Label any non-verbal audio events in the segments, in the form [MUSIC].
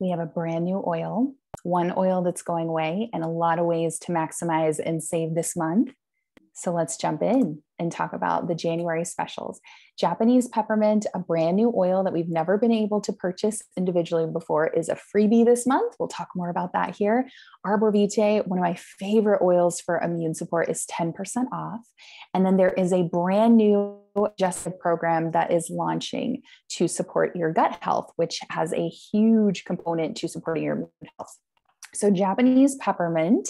we have a brand new oil, one oil that's going away, and a lot of ways to maximize and save this month. So let's jump in and talk about the January specials. Japanese peppermint, a brand new oil that we've never been able to purchase individually before, is a freebie this month. We'll talk more about that here. Arbor Vitae, one of my favorite oils for immune support, is 10% off. And then there is a brand new digestive program that is launching to support your gut health, which has a huge component to supporting your immune health. So, Japanese peppermint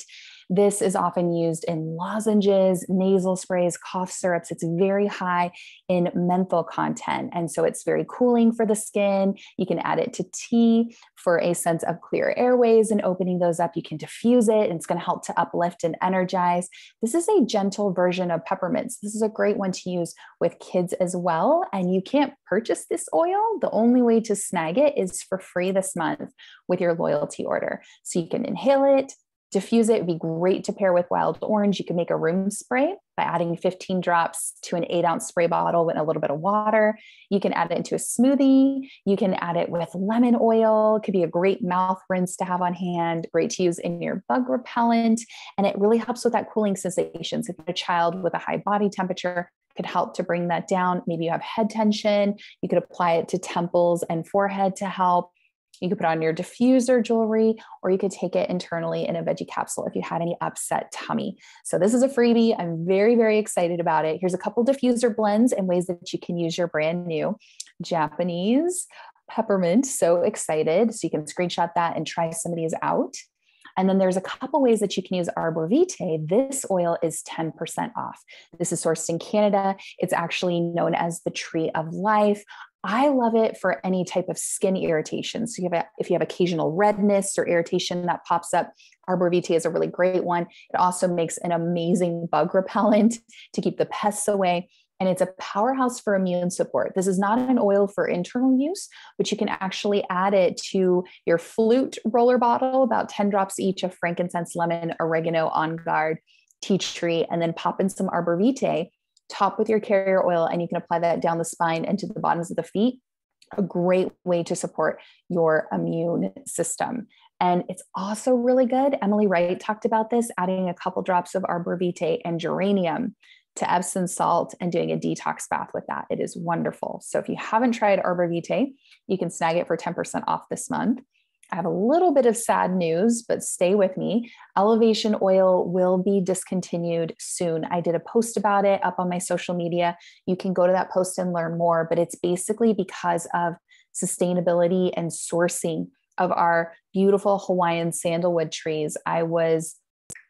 this is often used in lozenges, nasal sprays, cough syrups. It's very high in menthol content. And so it's very cooling for the skin. You can add it to tea for a sense of clear airways and opening those up. You can diffuse it and it's going to help to uplift and energize. This is a gentle version of peppermints. This is a great one to use with kids as well. And you can't purchase this oil. The only way to snag it is for free this month with your loyalty order. So you can inhale it, diffuse it. It'd be great to pair with wild orange. You can make a room spray by adding 15 drops to an eight ounce spray bottle with a little bit of water. You can add it into a smoothie. You can add it with lemon oil. It could be a great mouth rinse to have on hand, great to use in your bug repellent. And it really helps with that cooling sensation. So if you have a child with a high body temperature, could help to bring that down. Maybe you have head tension. You could apply it to temples and forehead to help. You could put on your diffuser jewelry, or you could take it internally in a veggie capsule if you had any upset tummy. So this is a freebie. I'm very, very excited about it. Here's a couple diffuser blends and ways that you can use your brand new Japanese peppermint. So excited. So you can screenshot that and try some of these out. And then there's a couple ways that you can use Arbor Vitae. This oil is 10% off. This is sourced in Canada. It's actually known as the tree of life. I love it for any type of skin irritation. So you have a, if you have occasional redness or irritation that pops up, Arbor Vitae is a really great one. It also makes an amazing bug repellent [LAUGHS] to keep the pests away. And it's a powerhouse for immune support. This is not an oil for internal use, but you can actually add it to your flute roller bottle, about 10 drops each of frankincense, lemon, oregano, on guard, tea tree, and then pop in some Arbor Vitae top with your carrier oil and you can apply that down the spine and to the bottoms of the feet a great way to support your immune system. And it's also really good. Emily Wright talked about this, adding a couple drops of arbor vitae and geranium to Epsom salt and doing a detox bath with that. It is wonderful. So if you haven't tried arbor vitae, you can snag it for 10% off this month. I have a little bit of sad news, but stay with me. Elevation oil will be discontinued soon. I did a post about it up on my social media. You can go to that post and learn more, but it's basically because of sustainability and sourcing of our beautiful Hawaiian sandalwood trees. I was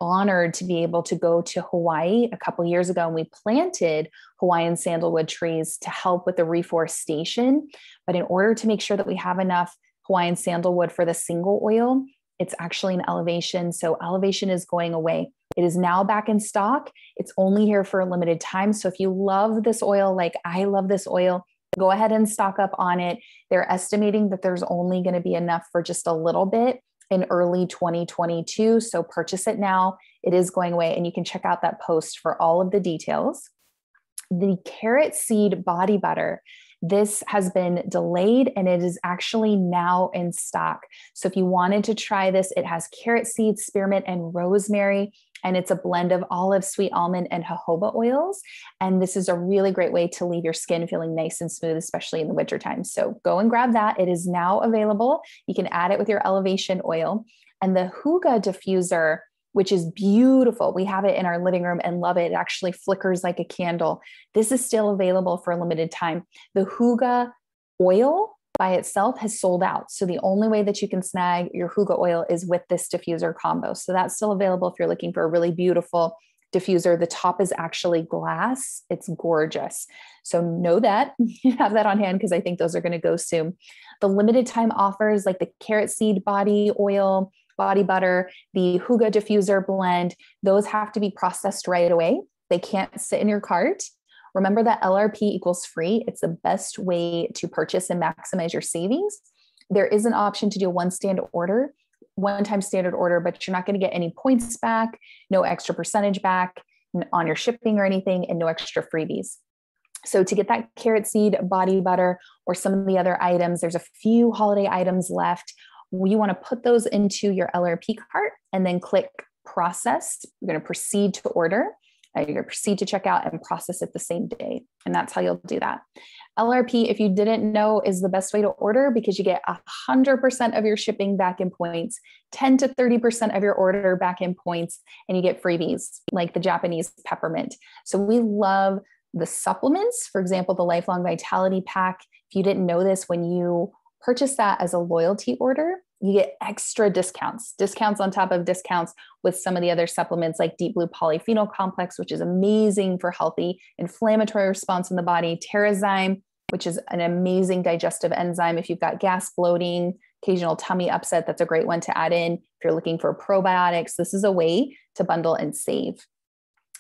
honored to be able to go to Hawaii a couple years ago and we planted Hawaiian sandalwood trees to help with the reforestation. But in order to make sure that we have enough Hawaiian sandalwood for the single oil, it's actually an elevation. So elevation is going away. It is now back in stock. It's only here for a limited time. So if you love this oil, like I love this oil, go ahead and stock up on it. They're estimating that there's only going to be enough for just a little bit in early 2022. So purchase it now. It is going away. And you can check out that post for all of the details. The carrot seed body butter this has been delayed and it is actually now in stock. So if you wanted to try this, it has carrot seeds, spearmint, and rosemary. And it's a blend of olive, sweet almond, and jojoba oils. And this is a really great way to leave your skin feeling nice and smooth, especially in the wintertime. So go and grab that. It is now available. You can add it with your elevation oil. And the Hygge diffuser which is beautiful. We have it in our living room and love it. It actually flickers like a candle. This is still available for a limited time. The Hygge oil by itself has sold out. So the only way that you can snag your Hygge oil is with this diffuser combo. So that's still available if you're looking for a really beautiful diffuser. The top is actually glass. It's gorgeous. So know that [LAUGHS] have that on hand because I think those are going to go soon. The limited time offers like the carrot seed body oil, body butter, the Hygge diffuser blend, those have to be processed right away. They can't sit in your cart. Remember that LRP equals free. It's the best way to purchase and maximize your savings. There is an option to do a one stand order, one time standard order, but you're not going to get any points back, no extra percentage back on your shipping or anything, and no extra freebies. So, to get that carrot seed body butter or some of the other items, there's a few holiday items left you want to put those into your LRP cart and then click process. You're going to proceed to order. Uh, you're going to proceed to check out and process it the same day. And that's how you'll do that. LRP, if you didn't know, is the best way to order because you get 100% of your shipping back in points, 10 to 30% of your order back in points, and you get freebies like the Japanese peppermint. So we love the supplements, for example, the Lifelong Vitality Pack. If you didn't know this, when you purchase that as a loyalty order, you get extra discounts, discounts on top of discounts with some of the other supplements like Deep Blue Polyphenol Complex, which is amazing for healthy inflammatory response in the body, Terrazyme, which is an amazing digestive enzyme. If you've got gas, bloating, occasional tummy upset, that's a great one to add in. If you're looking for probiotics, this is a way to bundle and save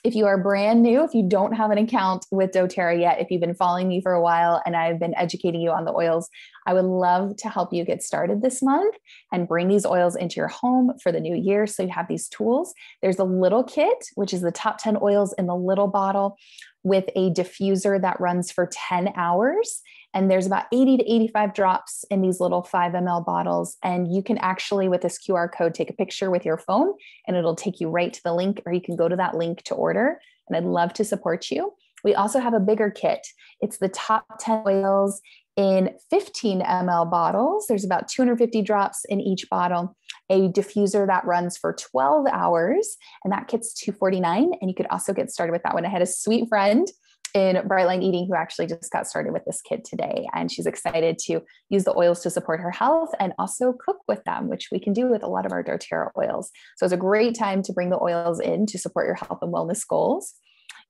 if you are brand new, if you don't have an account with doTERRA yet, if you've been following me for a while and I've been educating you on the oils, I would love to help you get started this month and bring these oils into your home for the new year. So you have these tools. There's a little kit, which is the top 10 oils in the little bottle with a diffuser that runs for 10 hours. And there's about 80 to 85 drops in these little 5 ml bottles. And you can actually, with this QR code, take a picture with your phone and it'll take you right to the link, or you can go to that link to order. And I'd love to support you. We also have a bigger kit. It's the top 10 oils in 15 ml bottles. There's about 250 drops in each bottle. A diffuser that runs for 12 hours, and that kit's 249. And you could also get started with that one. I had a sweet friend in Brightline Eating who actually just got started with this kit today. And she's excited to use the oils to support her health and also cook with them, which we can do with a lot of our doTERRA oils. So it's a great time to bring the oils in to support your health and wellness goals.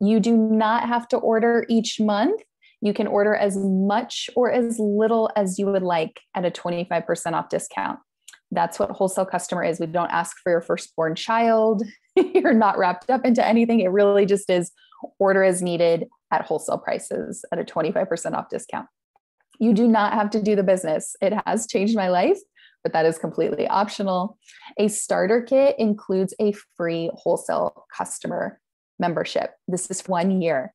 You do not have to order each month. You can order as much or as little as you would like at a 25% off discount. That's what wholesale customer is. We don't ask for your firstborn child. [LAUGHS] You're not wrapped up into anything. It really just is order as needed at wholesale prices at a 25% off discount. You do not have to do the business. It has changed my life, but that is completely optional. A starter kit includes a free wholesale customer membership. This is one year.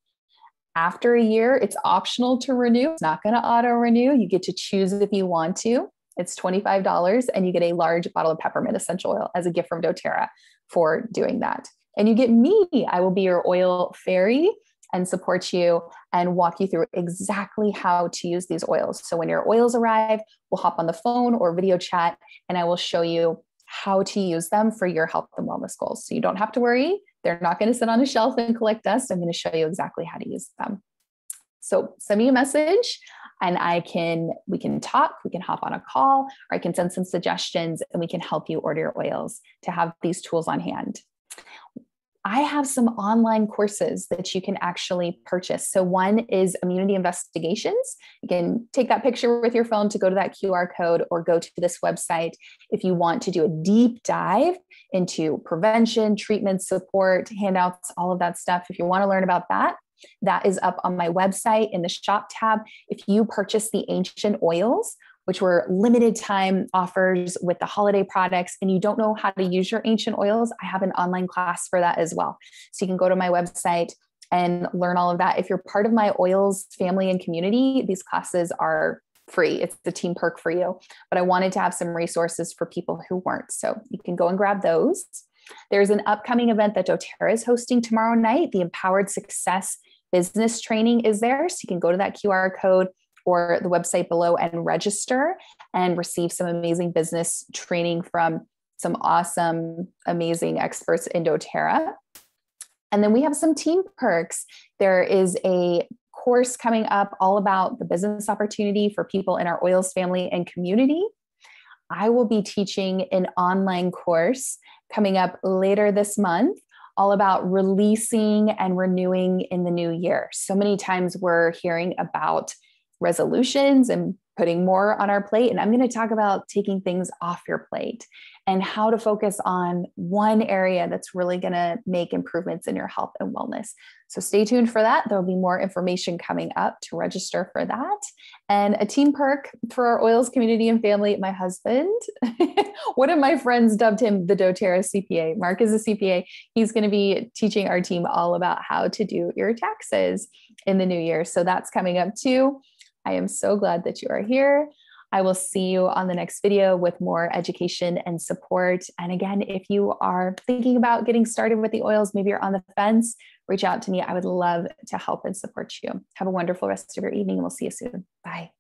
After a year, it's optional to renew. It's not going to auto renew. You get to choose if you want to. It's $25 and you get a large bottle of peppermint essential oil as a gift from doTERRA for doing that. And you get me. I will be your oil fairy and support you and walk you through exactly how to use these oils. So when your oils arrive, we'll hop on the phone or video chat and I will show you how to use them for your health and wellness goals. So you don't have to worry. They're not going to sit on a shelf and collect dust. I'm going to show you exactly how to use them. So send me a message and I can we can talk, we can hop on a call, or I can send some suggestions and we can help you order your oils to have these tools on hand. I have some online courses that you can actually purchase. So, one is immunity investigations. You can take that picture with your phone to go to that QR code or go to this website if you want to do a deep dive into prevention, treatment, support, handouts, all of that stuff. If you want to learn about that, that is up on my website in the shop tab. If you purchase the ancient oils, which were limited time offers with the holiday products, and you don't know how to use your ancient oils, I have an online class for that as well. So you can go to my website and learn all of that. If you're part of my oils family and community, these classes are free. It's the team perk for you. But I wanted to have some resources for people who weren't. So you can go and grab those. There's an upcoming event that doTERRA is hosting tomorrow night. The Empowered Success Business Training is there. So you can go to that QR code or the website below and register and receive some amazing business training from some awesome, amazing experts in doTERRA. And then we have some team perks. There is a course coming up all about the business opportunity for people in our oils family and community. I will be teaching an online course coming up later this month all about releasing and renewing in the new year. So many times we're hearing about resolutions and putting more on our plate. And I'm going to talk about taking things off your plate and how to focus on one area that's really going to make improvements in your health and wellness. So stay tuned for that. There'll be more information coming up to register for that. And a team perk for our oils community and family. My husband, [LAUGHS] one of my friends dubbed him the doTERRA CPA. Mark is a CPA. He's going to be teaching our team all about how to do your taxes in the new year. So that's coming up too. I am so glad that you are here. I will see you on the next video with more education and support. And again, if you are thinking about getting started with the oils, maybe you're on the fence, reach out to me. I would love to help and support you. Have a wonderful rest of your evening, and we'll see you soon. Bye.